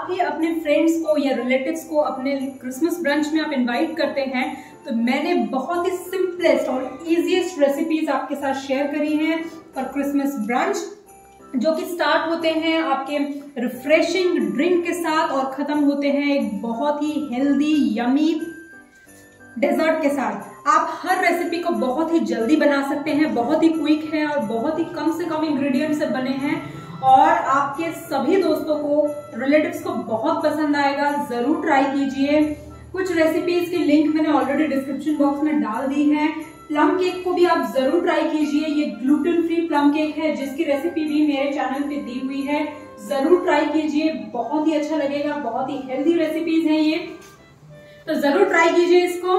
आप ही अपने फ्रेंड्स को या रिलेटिव्स को अपने क्रिसमस ब्रंच में आप इनवाइट करते हैं तो मैंने बहुत ही सिंपलेस्ट और इजीएस्ट रेसिपीज़ आपके साथ शेयर करी हैं फॉर क्रिसमस ब्रंच जो कि स्टार्ट होते हैं आपके रिफ्रेशिंग ड्रिंक के साथ और खत्म होते हैं एक बहुत ही हेल्दी यमी डेजर्ट के साथ। आप हर रेसिपी को बहुत ही जल्दी बना सकते हैं, बहुत ही क्विक है और बहुत ही कम से कम इंग्रेडिएंट से बने हैं। और आपके सभी दोस्तों को रिलेटिव्स को बहुत पसंद आएगा, ज़रूर ट्राई कीजिए। कुछ रेसिपीज़ की लिंक मैंने ऑलरेडी डिस्क्रिप्शन बॉक्स में डाल दी है। प्लम केक को भी आप ज़रूर ट्राई कीजिए। ये ग्लूटेन फ्री प्लम केक है, जिसकी रेसिपी भी मेरे चैनल पे दी हुई है। ज़रूर ट्राई कीजिए। बहुत ही अच्छा लगेगा, बहुत ही हेल्दी रेसिपीज़ हैं ये। तो ज़रूर ट्राई कीजिए इसको।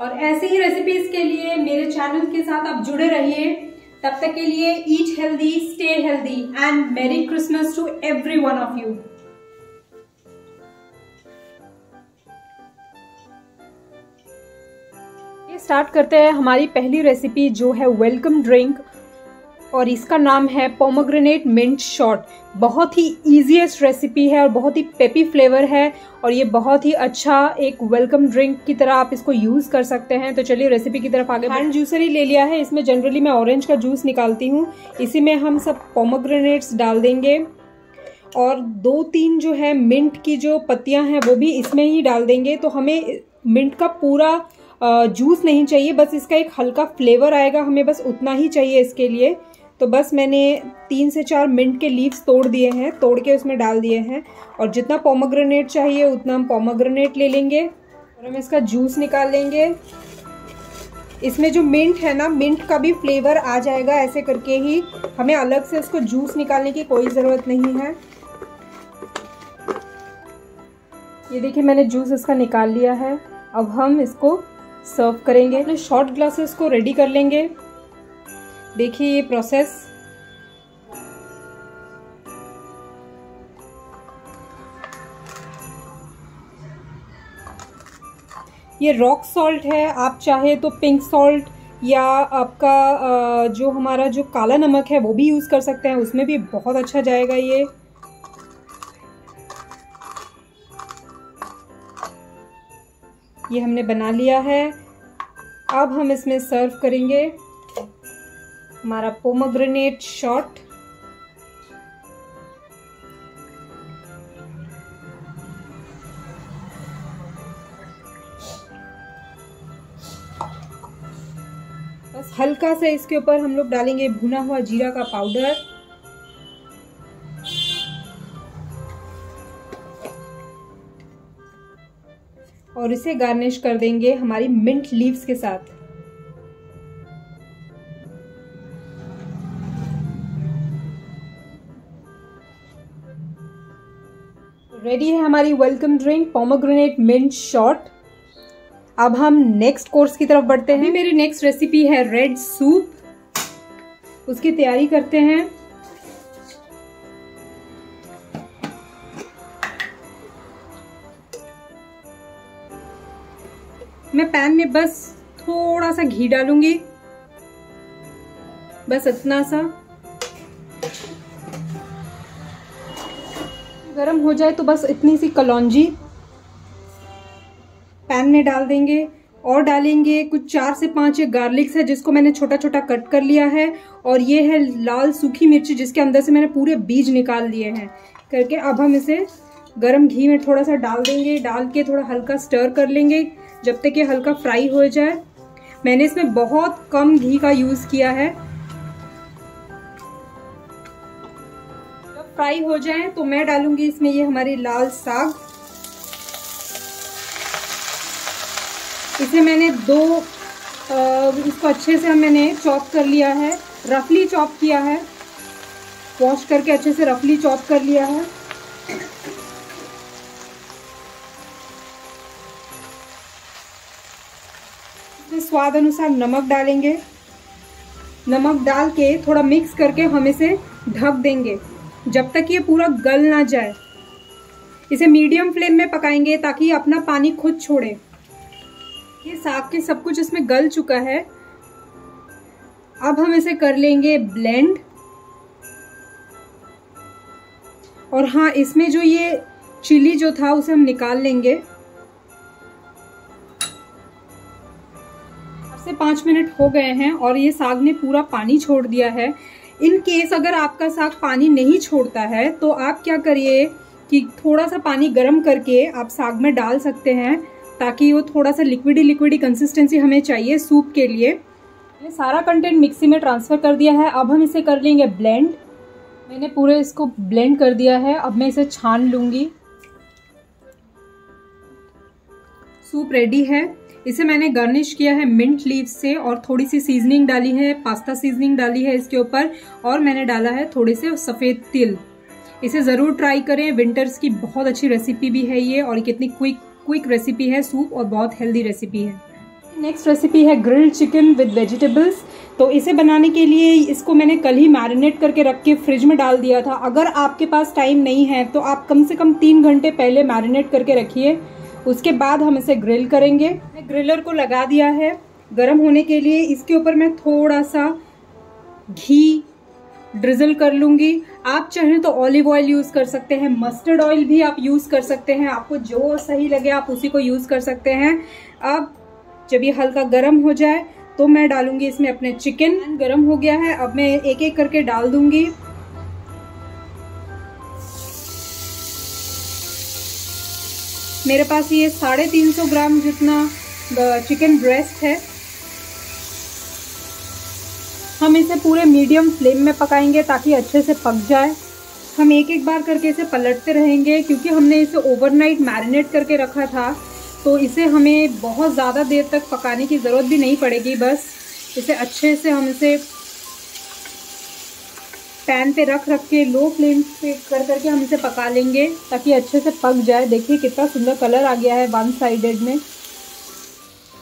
और ऐसे ही रेसिपीज़ के लिए मेरे चैनल के साथ आप जुड़े रहिए। तब तक के लिए eat healthy stay healthy and merry Christmas to every one of you start करते हैं हमारी पहली रेसिपी जो है वेलकम ड्रिंक और इसका नाम है पोमोग्रेनेट मिंट शॉट बहुत ही ईजीएस्ट रेसिपी है और बहुत ही पेपी फ्लेवर है और ये बहुत ही अच्छा एक वेलकम ड्रिंक की तरह आप इसको यूज़ कर सकते हैं। तो चलिए रेसिपी की तरफ़ आगे हैंड जूसर ही ले लिया है। इसमें जनरली मैं ऑरेंज का जूस निकालती हूँ। इसी में हम सब पोमोग्रेनेट्स डाल देंगे और दो तीन जो है मिंट की जो पत्तियाँ हैं वो भी इसमें ही डाल देंगे। तो हमें मिंट का पूरा जूस नहीं चाहिए। बस इसका एक हल्का फ्लेवर आएगा। हमें बस उतना ही चाहिए इसके लिए। तो बस मैंने तीन से चार मिंट के लीव्स तोड़ दिए हैं, तोड़ के उसमें डाल दिए हैं। और जितना पोमोग्रेनेट चाहिए, उतना हम पोमोग्रेनेट ले लेंगे। और हम इसका जूस निकाल लेंगे। इसमें जो मिंट है ना, मिंट का भी फ्लेवर आ जाएगा ऐसे करके ही। हमें अलग से उसको जूस निकालने की कोई ज़रूरत नहीं है। ये देखिए, मैंने जूस इसका निकाल लिया है। अब हम इसको सर्व करेंगे। अपने शॉर्ट ग्लासेस को रेडी कर लेंगे। देखिए ये प्रोसेस ये रॉक सॉल्ट है, आप चाहे तो पिंक सॉल्ट या आपका जो हमारा जो काला नमक है वो भी यूज़ कर सकते हैं, उसमें भी बहुत अच्छा जाएगा ये। ये हमने बना लिया है। अब हम इसमें सर्व करेंगे। हमारा पोमोग्रेनेट शॉट बस हल्का सा इसके ऊपर हम लोग डालेंगे भुना हुआ जीरा का पाउडर और इसे गार्निश कर देंगे हमारी मिंट लीव्स के साथ. रेडी है हमारी welcome drink pomegranate mint shot अब हम नेक्स्ट कोर्स की तरफ़ बढ़ते हैं। मेरी नेक्स्ट रेसिपी है रेड सूप उसकी तैयारी करते हैं। मैं पैन में बस थोड़ा सा घी डालूँगी। बस इतना सा। गरम हो जाए तो बस इतनी सी कलौजी पैन में डाल देंगे और डालेंगे कुछ चार से पाँच गार्लिक्स है जिसको मैंने छोटा छोटा कट कर लिया है और ये है लाल सूखी मिर्ची जिसके अंदर से मैंने पूरे बीज निकाल लिए हैं। करके अब हम इसे गरम घी में थोड़ा सा डाल देंगे, डाल के थोड़ा हल्का स्टर कर लेंगे जब तक ये हल्का फ्राई हो जाए। मैंने इसमें बहुत कम घी का यूज़ किया है। फ्राई हो जाए तो मैं डालूँगी इसमें ये हमारी लाल साग। इसे मैंने दो इसको अच्छे से मैंने चॉप कर लिया है, रफली चॉप किया है। वॉश करके अच्छे से रफली चॉप कर लिया है। स्वाद अनुसार नमक डालेंगे। नमक डाल के थोड़ा मिक्स करके हम इसे ढक देंगे। जब तक ये पूरा गल ना जाए। इसे मीडियम फ्लेम में पकाएँगे ताकि अपना पानी खुद छोड़े। ये साग के सब कुछ इसमें गल चुका है। अब हम इसे कर लेंगे ब्लेंड और हाँ इसमें जो ये चिली जो था, उसे हम निकाल लेंगे। से पाँच मिनट हो गए हैं और ये साग ने पूरा पानी छोड़ दिया है। इन केस अगर आपका साग पानी नहीं छोड़ता है तो आप क्या करिए कि थोड़ा सा पानी गर्म करके आप साग में डाल सकते हैं, ताकि वो थोड़ा सा लिक्विडी लिक्विडी कंसिस्टेंसी हमें चाहिए सूप के लिए। ये सारा कंटेंट मिक्सी में ट्रांसफ़र कर दिया है। अब हम इसे कर लेंगे ब्लेंड मैंने पूरे इसको ब्लेंड कर दिया है। अब मैं इसे छान लूँगी। सूप रेडी है। इसे मैंने गार्निश किया है मिंट लीव से और थोड़ी सी सीजनिंग डाली है पास्ता सीजनिंग डाली है इसके ऊपर और मैंने डाला है थोड़े से सफ़ेद तिल। इसे ज़रूर ट्राई करें विंटर्स की बहुत अच्छी रेसिपी भी है ये और कितनी क्विक क्विक रेसिपी है सूप और बहुत हेल्दी रेसिपी है। नेक्स्ट रेसिपी है ग्रिल्ड चिकन विद वेजिटेबल्स तो इसे बनाने के लिए इसको मैंने कल ही मैरिनेट करके रख के फ्रिज में डाल दिया था। अगर आपके पास टाइम नहीं है तो आप कम से कम तीन घंटे पहले मैरिनेट करके रखिए। उसके बाद हम इसे ग्रिल करेंगे। ग्रिलर को लगा दिया है। गर्म होने के लिए इसके ऊपर मैं थोड़ा सा घी ड्रिजल कर लूँगी। आप चाहें तो ऑलिव ऑयल यूज़ कर सकते हैं मस्टर्ड ऑयल भी आप यूज़ कर सकते हैं। आपको जो सही लगे, आप उसी को यूज़ कर सकते हैं। अब जब ये हल्का गर्म हो जाए तो मैं डालूँगी इसमें अपने चिकन गर्म हो गया है, अब मैं एक एक करके डाल दूँगी। मेरे पास ये साढ़े तीन सौ ग्राम जितना चिकन ब्रेस्ट है। हम इसे पूरे मीडियम फ्लेम में पकाएँगे ताकि अच्छे से पक जाए। हम एक एक बार करके इसे पलटते रहेंगे क्योंकि हमने इसे ओवरनाइट मैरिनेट करके रखा था। तो इसे हमें बहुत ज़्यादा देर तक पकाने की ज़रूरत भी नहीं पड़ेगी, बस। इसे अच्छे से हम इसे पैन पे रख रख के लो फ्लेम पे कर करके हम इसे पका लेंगे, ताकि अच्छे से पक जाए। देखिए कितना सुंदर कलर आ गया है वन साइडेड में।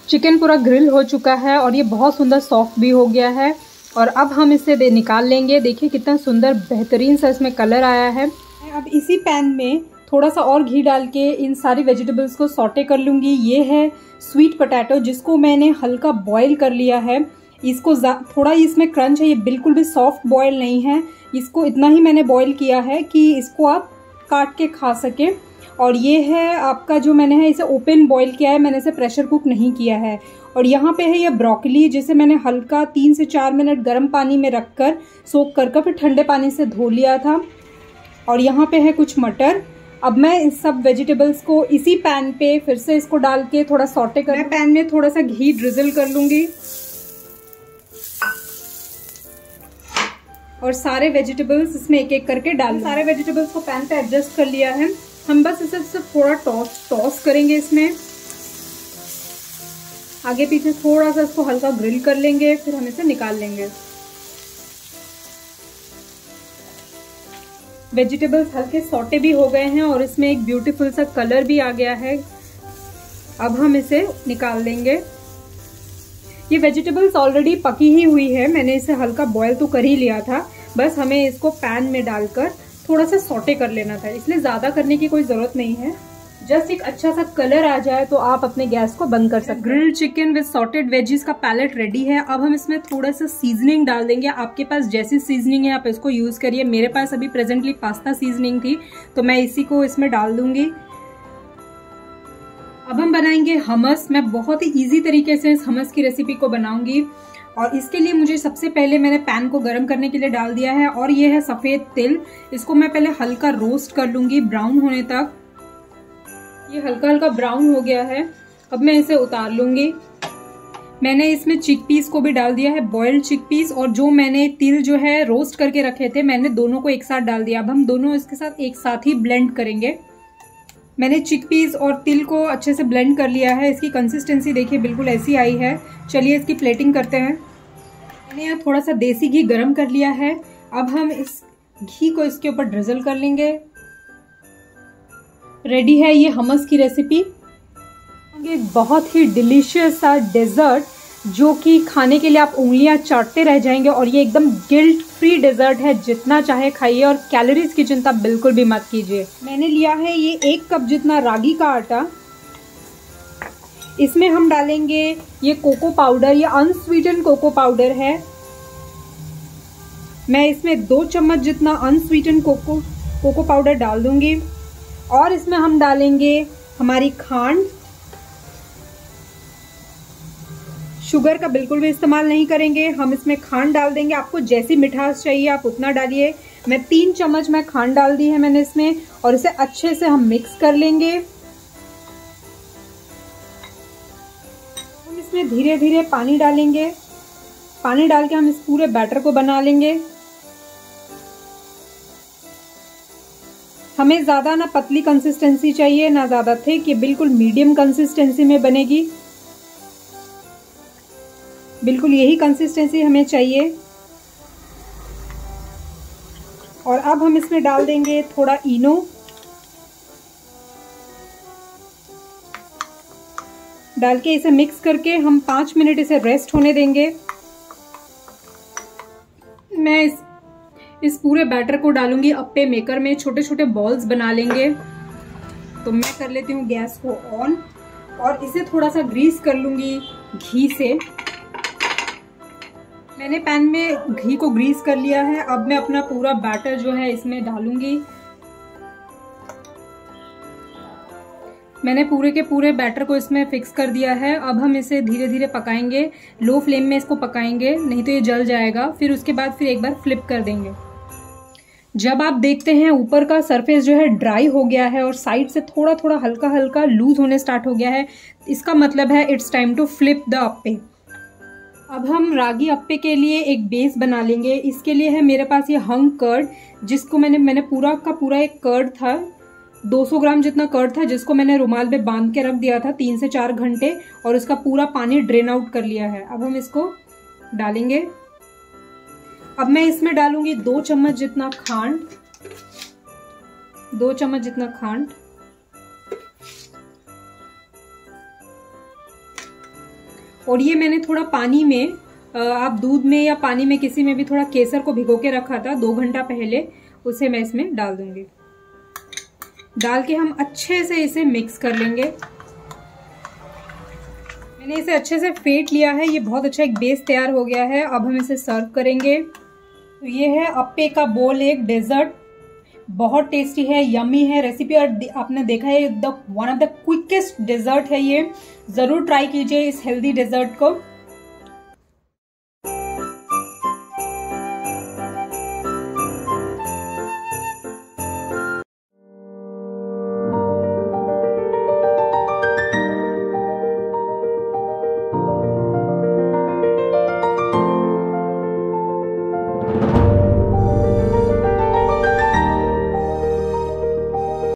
चिकन पूरा ग्रिल हो चुका है और ये बहुत सुंदर सॉफ्ट भी हो गया है। और अब हम इसे दे निकाल लेंगे। देखिए कितना सुंदर बेहतरीन सा इसमें कलर आया है। अब इसी पैन में थोड़ा सा और घी डाल के इन सारी वेजिटेबल्स को सॉटे कर लूँगी। ये है स्वीट पोटैटो जिसको मैंने हल्का बॉईल कर लिया है। इसको थोड़ा इसमें क्रंच है ये बिल्कुल भी सॉफ्ट बॉयल नहीं है। इसको इतना ही मैंने बॉयल किया है कि इसको आप काट के खा सकें। और ये है आपका जो मैंने है इसे ओपन बॉईल किया है मैंने इसे प्रेशर कुक नहीं किया है। और यहाँ पे है ये ब्रोकली जिसे मैंने हल्का तीन से चार मिनट गर्म पानी में रख कर सोख कर कर फिर ठंडे पानी से धो लिया था। और यहाँ पे है कुछ मटर। अब मैं इस सब वेजिटेबल्स को इसी पैन पे फिर से इसको डाल के थोड़ा सॉटे कर मैं पैन में थोड़ा सा घी ड्रिजल कर लूँगी। और सारे वेजिटेबल्स इसमें एक एक करके डाल सारे वेजिटेबल्स को पैन पे एडजस्ट कर लिया है। हम बस इसे सिर्फ़ थोड़ा टॉस टॉस करेंगे इसमें। आगे पीछे थोड़ा सा इसको हल्का ग्रिल कर लेंगे, फिर हम इसे निकाल लेंगे। वेजिटेबल्स हल्के सोटे भी हो गए हैं और इसमें एक ब्यूटीफुल सा कलर भी आ गया है। अब हम इसे निकाल लेंगे। ये वेजिटेबल्स ऑलरेडी पकी ही हुई है। मैंने इसे हल्का बॉयल तो कर ही लिया था। बस हमें इसको पैन में डालकर थोड़ा सा सोटे कर लेना था, इसलिए ज़्यादा करने की कोई ज़रूरत नहीं है। जस्ट एक अच्छा सा कलर आ जाए तो आप अपने गैस को बंद कर सकते grilled chicken with sautéed veggies का पैलेट रेडी है। अब हम इसमें थोड़ा सा सीजनिंग डाल देंगे। आपके पास जैसी सीजनिंग है, आप इसको यूज़ करिए। मेरे पास अभी प्रेजेंटली पास्ता सीजनिंग थी तो मैं इसी को इसमें डाल दूँगी। अब हम बनाएँगे हमस मैं बहुत ही इजी तरीके से इस हमस की रेसिपी को बनाऊँगी। और इसके लिए मुझे सबसे पहले मैंने पैन को गर्म करने के लिए डाल दिया है और ये है सफ़ेद तिल। इसको मैं पहले हल्का रोस्ट कर लूँगी ब्राउन होने तक। ये हल्का हल्का ब्राउन हो गया है। अब मैं इसे उतार लूँगी। मैंने इसमें चिक पीस को भी डाल दिया है बॉइल्ड चिक पीस और जो मैंने तिल जो है रोस्ट करके रखे थे, मैंने दोनों को एक साथ डाल दिया। अब हम दोनों इसके साथ एक साथ ही ब्लेंड करेंगे। मैंने चिक पीस और तिल को अच्छे से ब्लेंड कर लिया है। इसकी कंसिस्टेंसी देखिए, बिल्कुल ऐसी आई है। चलिए इसकी प्लेटिंग करते हैं। मैंने यहाँ थोड़ा सा देसी घी गरम कर लिया है। अब हम इस घी को इसके ऊपर ड्रिजल कर लेंगे। रेडी है ये हमस की रेसिपी एक बहुत ही डिलीशियस सा डेजर्ट जो कि खाने के लिए आप उंगलियाँ चाटते रह जाएँगे और ये एकदम गिल्ट फ्री डेजर्ट है, जितना चाहे खाइए और कैलोरीज की चिंता बिल्कुल भी मत कीजिए। मैंने लिया है ये एक कप जितना रागी का आटा। इसमें हम डालेंगे ये कोको पाउडर ये अनस्वीटन कोको पाउडर है। मैं इसमें दो चम्मच जितना अनस्वीटन कोको कोको पाउडर डाल दूँगी। और इसमें हम डालेंगे हमारी खांड। शुगर का बिल्कुल भी इस्तेमाल नहीं करेंगे। हम इसमें खांड डाल देंगे। आपको जैसी मिठास चाहिए, आप उतना डालिए। मैं तीन चम्मच में खांड डाल दी है मैंने इसमें और इसे अच्छे से हम मिक्स कर लेंगे। हम इसमें धीरे धीरे पानी डालेंगे। पानी डाल के हम इस पूरे बैटर को बना लेंगे। हमें ज़्यादा ना पतली कंसिस्टेंसी चाहिए, ना ज़्यादा थिक, ये बिल्कुल मीडियम कंसिस्टेंसी में बनेगी। बिल्कुल यही कंसिस्टेंसी हमें चाहिए। और अब हम इसमें डाल देंगे थोड़ा इनो। डाल के इसे मिक्स करके हम पाँच मिनट इसे रेस्ट होने देंगे। मैं इस इस पूरे बैटर को डालूँगी अप्पे मेकर में। छोटे छोटे बॉल्स बना लेंगे। तो मैं कर लेती हूँ गैस को ऑन और इसे थोड़ा सा ग्रीस कर लूँगी घी से। मैंने पैन में घी को ग्रीस कर लिया है। अब मैं अपना पूरा बैटर जो है इसमें डालूँगी। मैंने पूरे के पूरे बैटर को इसमें फिक्स कर दिया है। अब हम इसे धीरे धीरे पकाएँगे। लो फ्लेम में इसको पकाएँगे, नहीं तो ये जल जाएगा। फिर उसके बाद फिर एक बार फ्लिप कर देंगे। जब आप देखते हैं, ऊपर का सरफेस जो है ड्राई हो गया है और साइड से थोड़ा थोड़ा हल्का हल्का लूज होने स्टार्ट हो गया है। इसका मतलब है it's time to flip the appe अब हम रागी अप्पे के लिए एक बेस बना लेंगे। इसके लिए है मेरे पास ये हंग कर्ड जिसको मैंने मैंने पूरा का पूरा एक कर्ड था। 200 ग्राम जितना कर्ड था, जिसको मैंने रुमाल पे बाँध के रख दिया था तीन से चार घंटे, और उसका पूरा पानी ड्रेन आउट कर लिया है। अब हम इसको डालेंगे। अब मैं इसमें डालूँगी दो चम्मच जितना खांड, दो चम्मच जितना खांड। और ये मैंने थोड़ा पानी में आप दूध में या पानी में किसी में भी थोड़ा केसर को भिगो के रखा था, दो घंटा पहले, उसे मैं इसमें डाल दूँगी। डाल के हम अच्छे से इसे मिक्स कर लेंगे। मैंने इसे अच्छे से फेंट लिया है, ये बहुत अच्छा एक बेस तैयार हो गया है, अब हम इसे सर्व करेंगे। तो ये है अप्पे का बोल, एक डेजर्ट। बहुत टेस्टी है यमी है रेसिपी और आपने देखा है one of the quickest dessert है ये। ज़रूर ट्राई कीजिए इस हेल्दी डेजर्ट को।